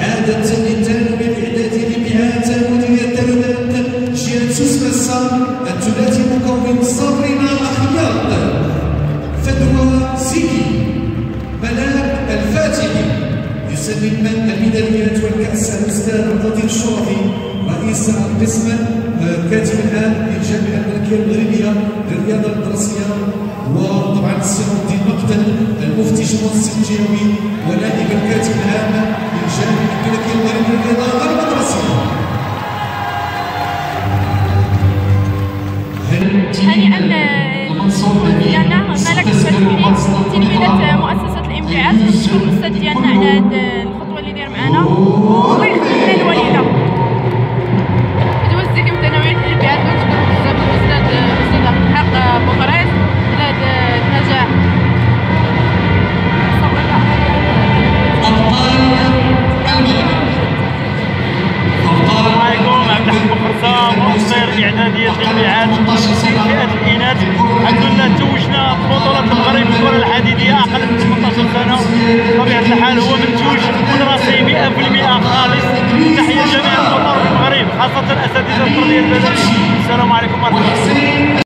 عادة التنوي الإعدادي لمئات مدير الدولة شيرة سوسمة الصبر الثلاثي مكون صبرنا الأحياض فدوى زكي ملاك الفاتحي يسلم الميداليات والكأس الأستاذ القدير الشرفي رئيس القسم كاتب الآن للجامعة الملكية المغربية للرياضة الدراسية. وطبعا السير الدين مقتل المفتي شمس الجيوي ونائب الكاتب العام للجامعة الملكية المغربية للرياضة الدراسية هنيئا نشكر الاستاذ ديالنا على هذه الخطوه اللي داير معنا والله يخلينا الوالده دوزت ديك الثانويه القلبي عاد كنشكر بزاف الاستاذ الاستاذ عبد الحق بوخريس على هذا النجاح السلام عليكم عبد الحق بوخريس مصير اعداديه الجامعات فئه الاناث عندنا تاعنا بطبيعه الحال هو منتوج مدرسي 100% خالص. تحية جميع المغرب خاصة أساتذة التربيه البدنية. السلام عليكم ورحمة الله.